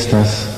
fiestas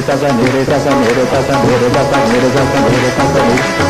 れたさ寝れたさ寝れたさ寝れたさ寝れたさ寝れたされさ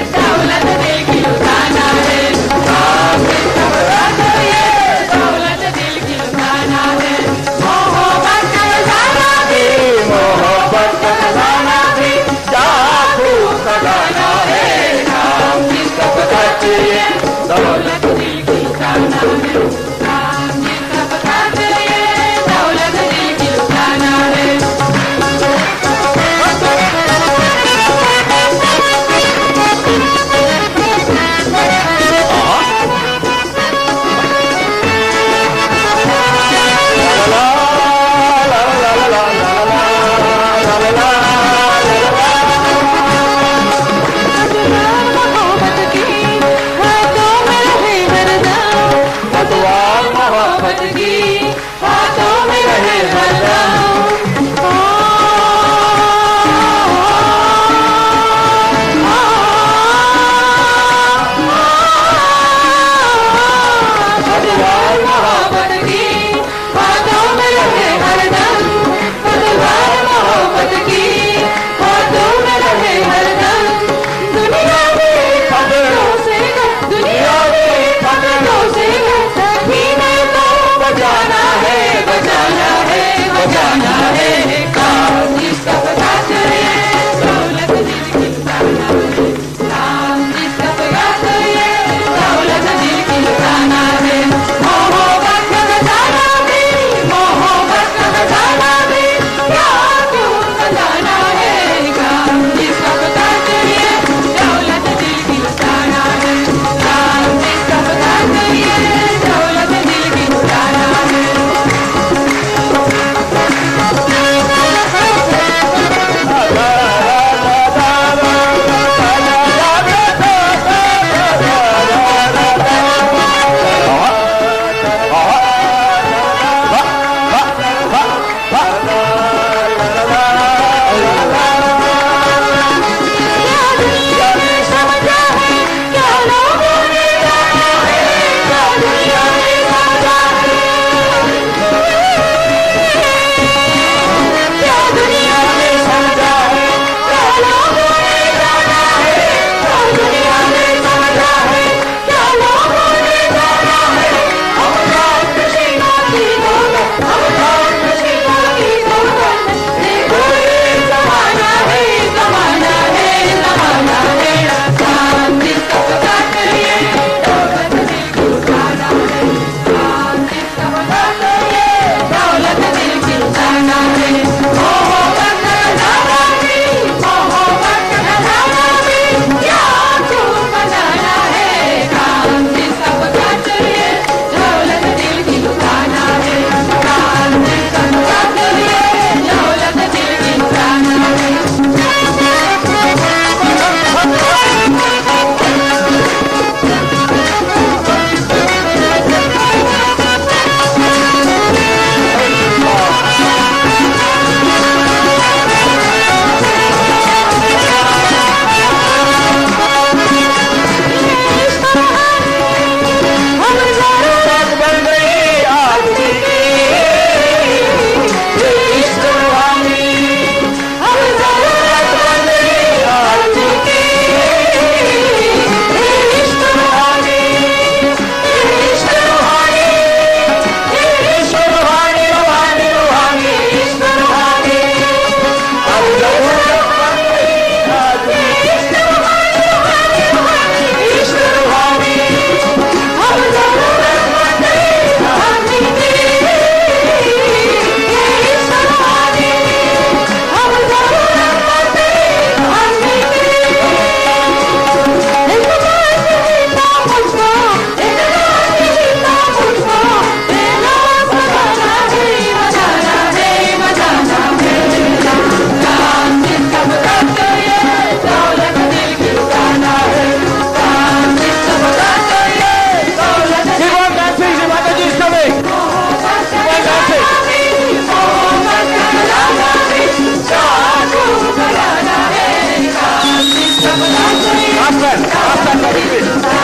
Bukan.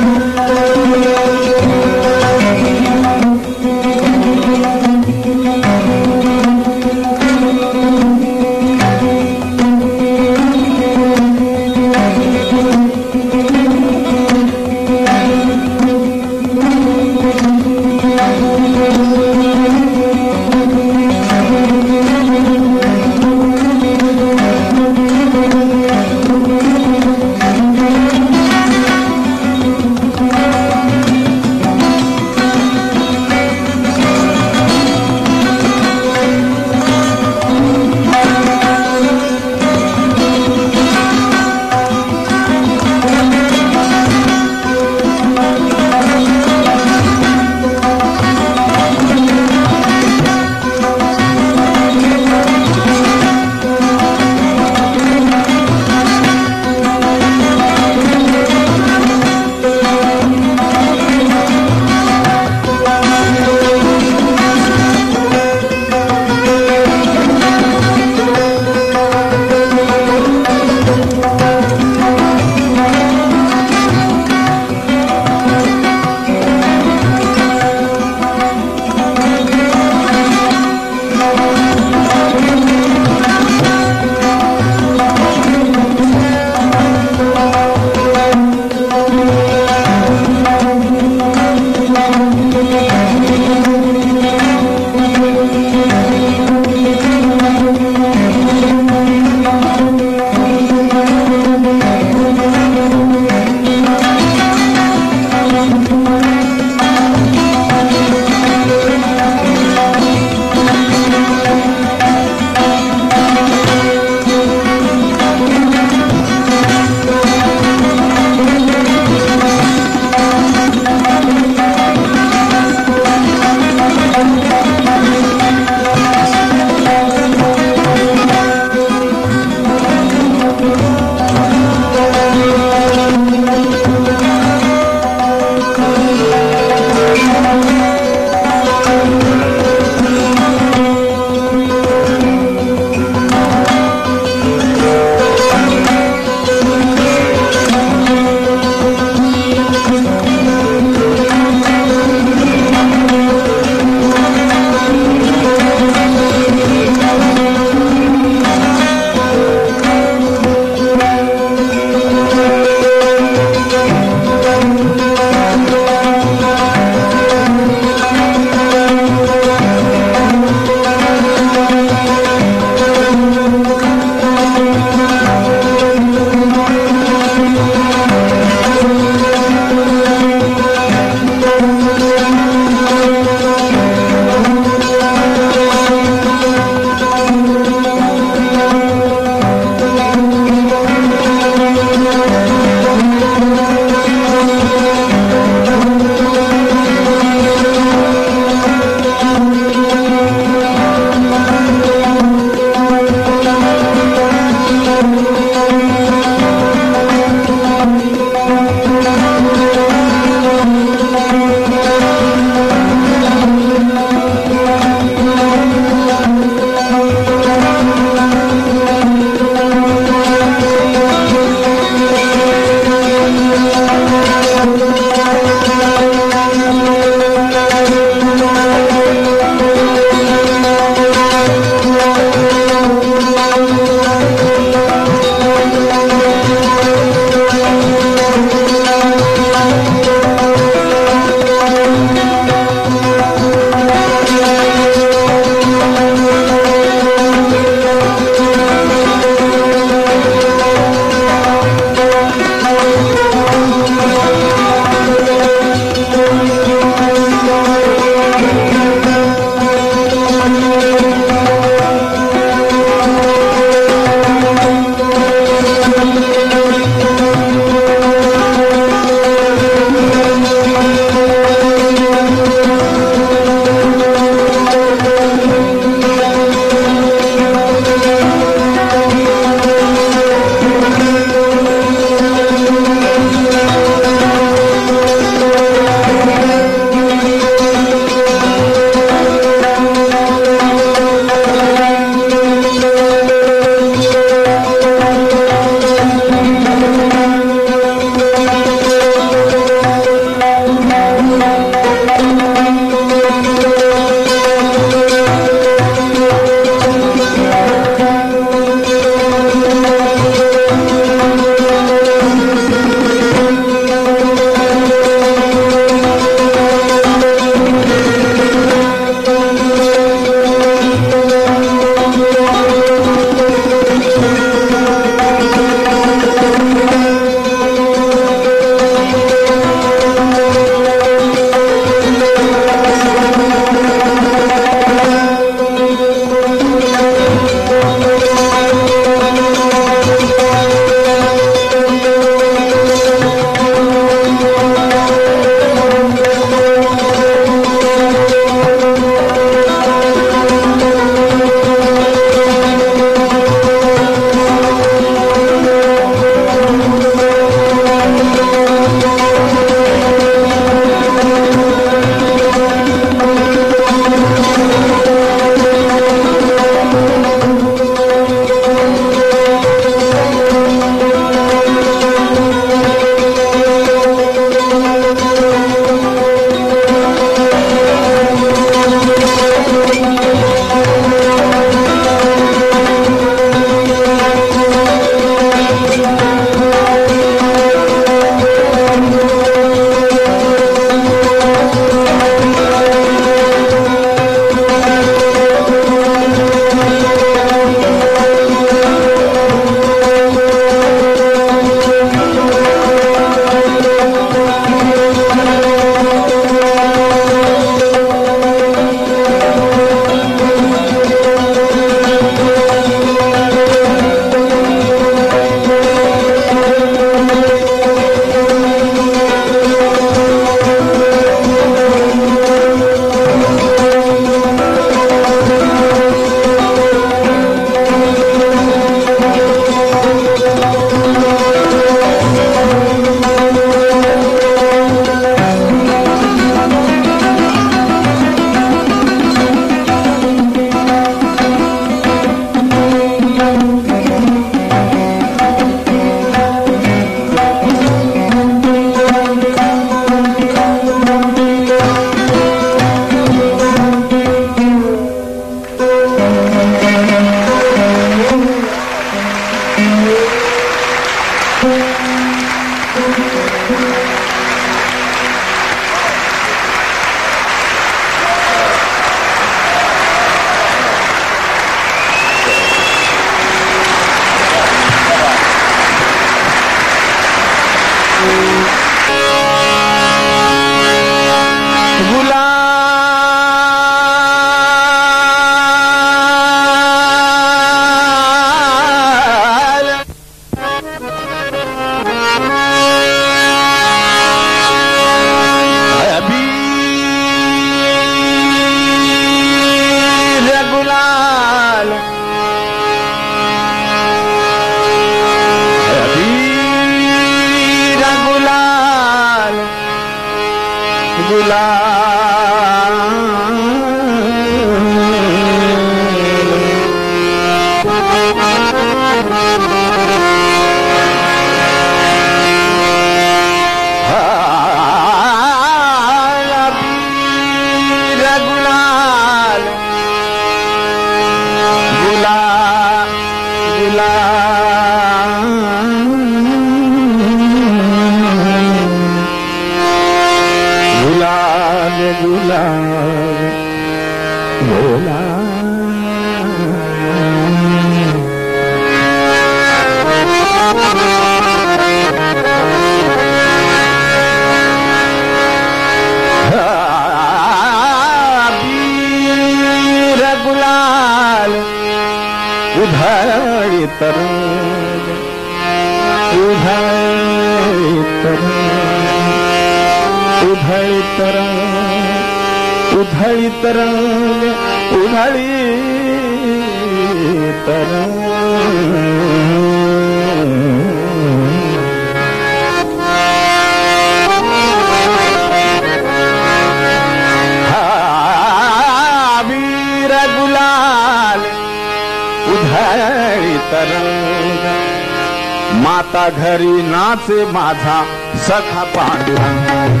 नाचे माझा सखा पांडुरंग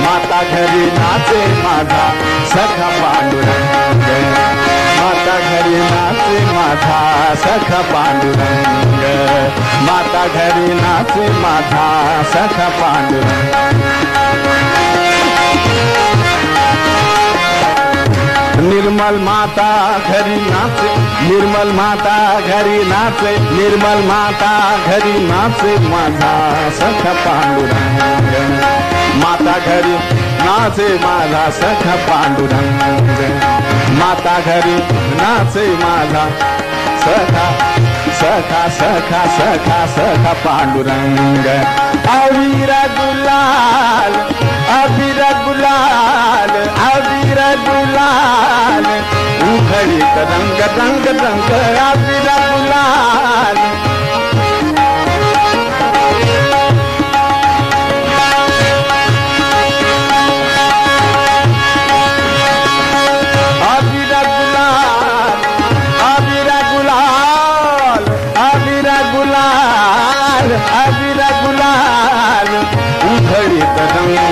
माता घरी नाचे माझा सखा पांडुरंग माता घरी नाचे माझा सखा पांडुरंग माता घरी नाचे माझा सखा पांडुरंग निर्मल माता घरी नाचे, निर्मल माता घरी नाचे, निर्मल माता घरी नाचे, माझा सख पांडुरंग। माता घरी नाचे, माझा सख पांडुरंग। माता घरी नाचे, माझा सखा सखा सखा सखा सखा पांडुरंग। अवीर गुलाल अबीर गुलाल अबीर गुलाल उघडीत रंग रंग रंग अबीर गुलाल अबीर गुलाल अबीर गुलाल अबीर गुलाल अबीर गुलाल उघडीत रंग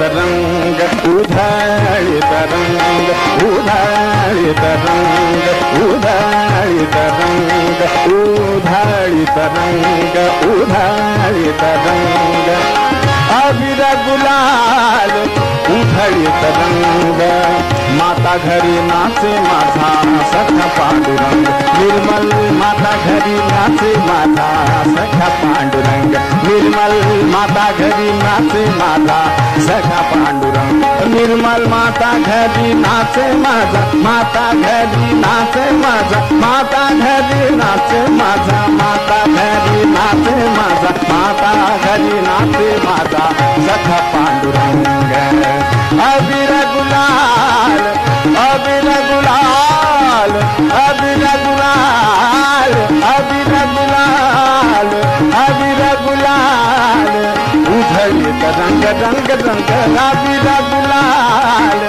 उधळीत उधारी तरंग उधारी तरंग उधारी तरंग उधारी तरंग उधारी तरंग। गुलाल उधळीत रंग माता घरी नाचे माझा सखा पांडुरंग। निर्मल माता घरी नाचे माझा सखा पांडुरंग। निर्मल माता घरी नाचे माझा सखा पांडुरंग। निर्मल माता घरी नाचे माझा, माता घरी नाचे माझा, माता घरी नाचे माझा, माता घरी नाचे माझा, माता घरी नाचे माझा, सखा अबीर गुलाल अबीर गुलाल अबीर गुलाल अबीर गुलाल अबीर गुलाल रंग अबीर गुलाल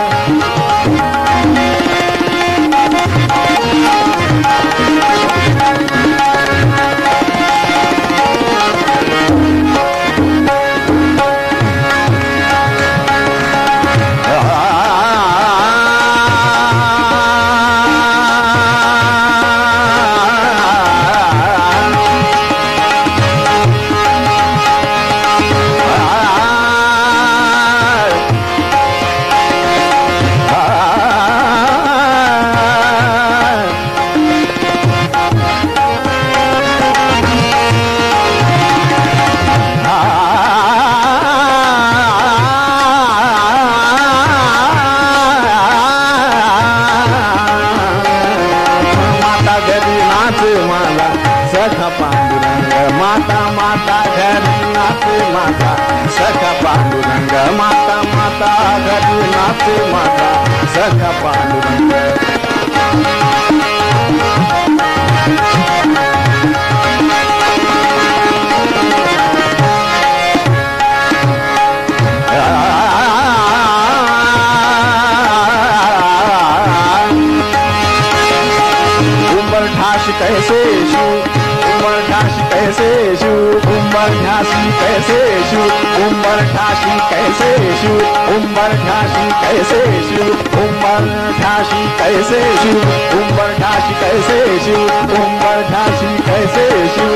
कैसे शू उमर ठासी कैसे शू उमर ठासी कैसे शिव उम्बर ठासी कैसे शिव उम्बर ठासी कैसे शिव उम्बर ठासी कैसे शिव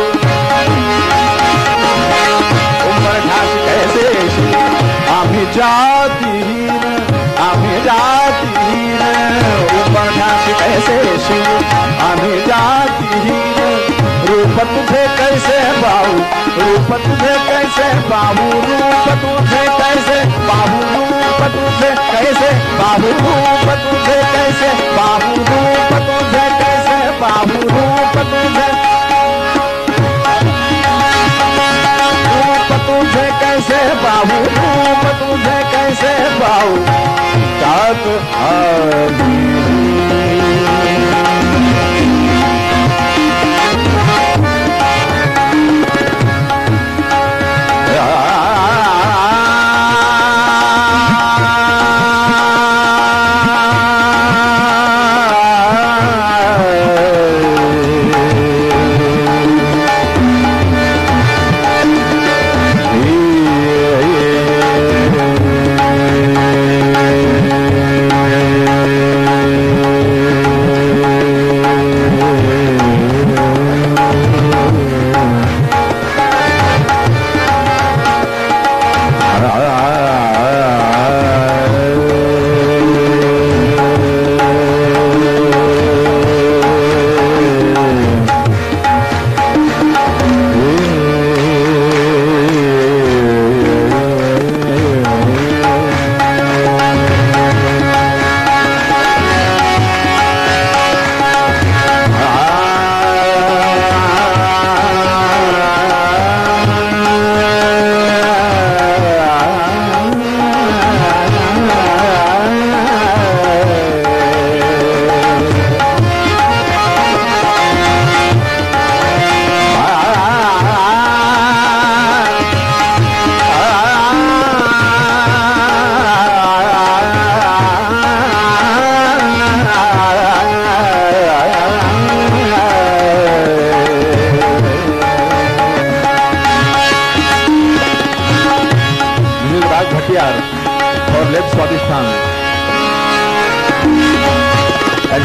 उम्बर ठासी कैसे शिव शिव आम्ही जातीहीन आम्ही जातीहीन उम्बर ठासी कैसे शिव आम्ही जातीहीन रूप तुझे कैसे बाबू? रूप तुझे कैसे बाबू? रूप तुझे कैसे बाबू? रूप तुझे कैसे पाहू रूप तुझे कैसे पाहू रूप तुझे कैसे पाहू रूप तुझे रूप तुझे कैसे बाबू? रूप तुझे कैसे बाबू? तात आदि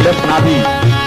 and left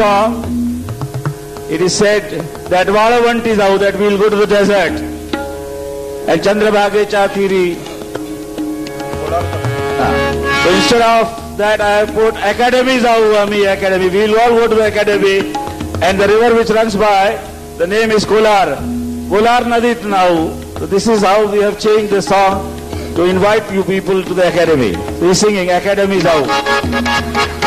song, it is said that Valavanti is out, that we will go to the desert. And Chandrabhage Chatiri. So instead of that, I have put academy is out, Ami Academy. We will all go to the academy. And the river which runs by, the name is Kolar. Kolar Nadit now. So this is how we have changed the song to invite you people to the academy. So singing, academy is out.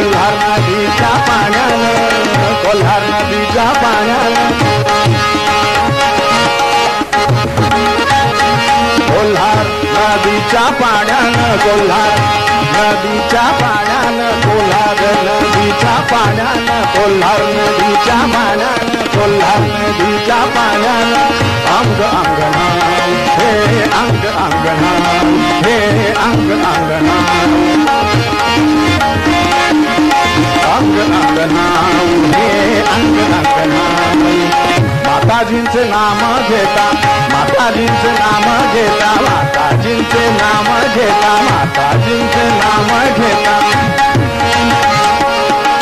Kolhar नदीच्या पाण्यानं कोल्हार नदीच्या पाण्यानं कोल्हार नदीच्या पाण्यानं कोल्हार नदीच्या पाण्यानं कोल्हार नदीच्या पाण्यानं कोल्हार नदीच्या पाण्यानं कोल्हार नदीच्या पाण्यानं अंग अंगणा हे अंग अंगणा हे अंग अंगणा अंग अंगणा माताजींचे नाम घेता, माताजींचे नाम घेता, माताजींचे नाम घेता, माताजींचे नाम घेता.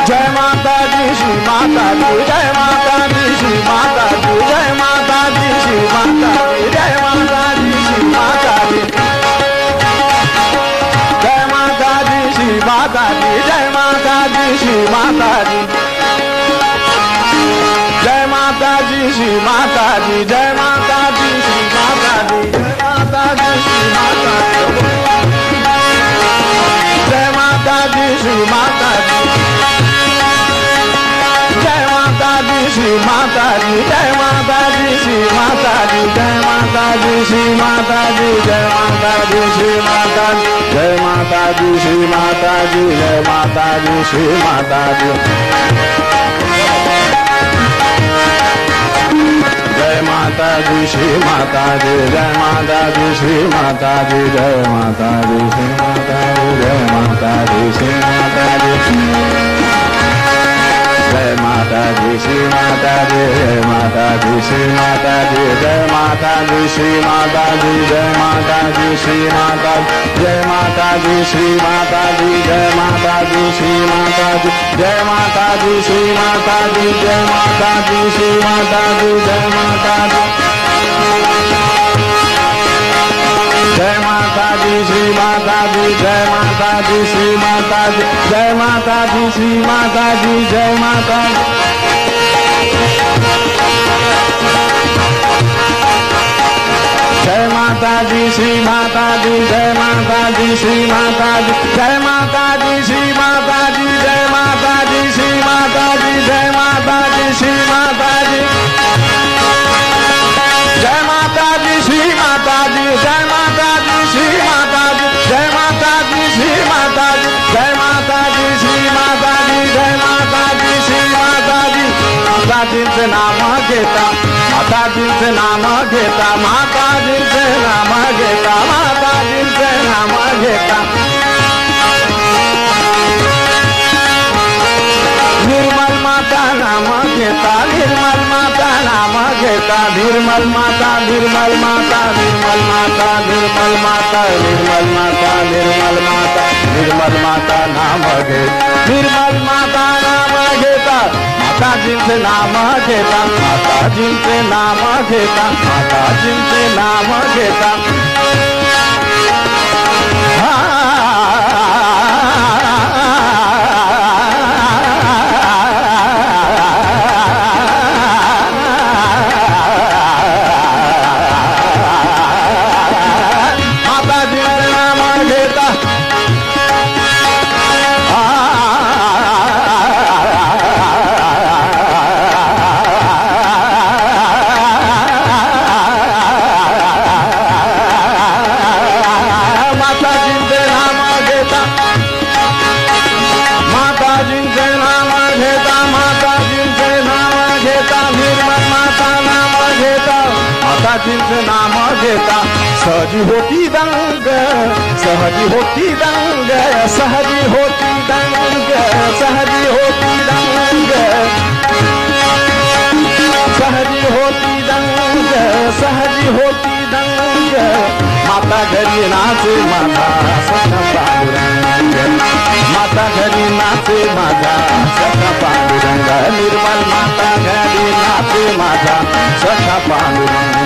जय माताजी, श्री माताजी, जय माताजी, श्री माताजी, जय माताजी, श्री माताजी, जय माताजी, श्री माताजी. जय माताजी, श्री माताजी, जय माताजी, श्री माताजी. माता दी जय माता दी श्री माता दी जय माता दी श्री माता जय माता दी श्री माता दी जय माता दी श्री माता दी जय माता दी श्री माता दी जय माता दी श्री माता दी जय माता दी श्री माता दी जय माता दी श्री माता दी जय माता दी श्री माता दी माता जी श्री माता जी जय माता जी श्री माता जी जय माता जी श्री माता जी जय माता जी श्री माता जी जय माता जी श्री माता जी जय माता जी श्री माता जी जय माता जी श्री माता जी जय माता जी श्री माता जय माता जी श्री माता जी जय माता जी श्री माता जी जय माता दी श्री माता दी जय माता दी श्री माता दी जय माता दी जय माता दी श्री माता दी जय माता दी श्री माता दी जय माता दी श्री माता दी जय माता जय माता दी श्री माता दी जय माता दी श्री माता दी जय माता दी श्री माताजींचे नाम घेता माताजींचे नाम घेता माताजींचे नाम घेता, माता जी से नाम घेता। निर्मल माता नाम घेता, निर्मल माता नाम घेता, निर्मल माता निर्मल माता निर्मल माता निर्मल माता निर्मल माता निर्मल माता निर्मल माता नाम घे निर्मल माता घेता माताजींचे नाम घेता माताजींचे नाम घेता माताजींचे नाम घेता। नाम घेता सहजी होती दंग, सहजी होती दंग, सहजी होती दंग, सहजी होती दंग, सहजी होती दंग, सहजी होती दंग। माता घरी नाचे माझा सखा पांडुरंग। माता घरी नाचे माझा सखा पांडुरंग। निर्मल माता घरी नाचे माझा सखा पांडुरंग।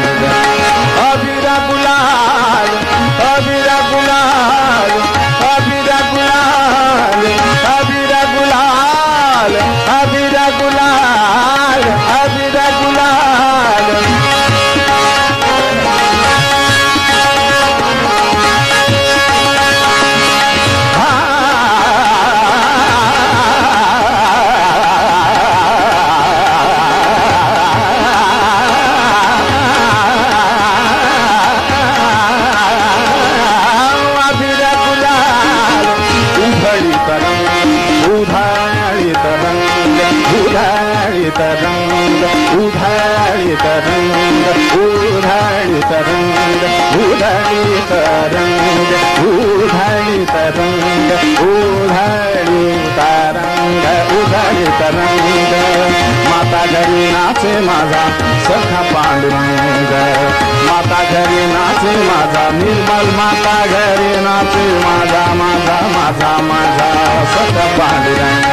माझा निर्मल माता घरी नाचे माझा माझा माझा माझा सत पांडुरंग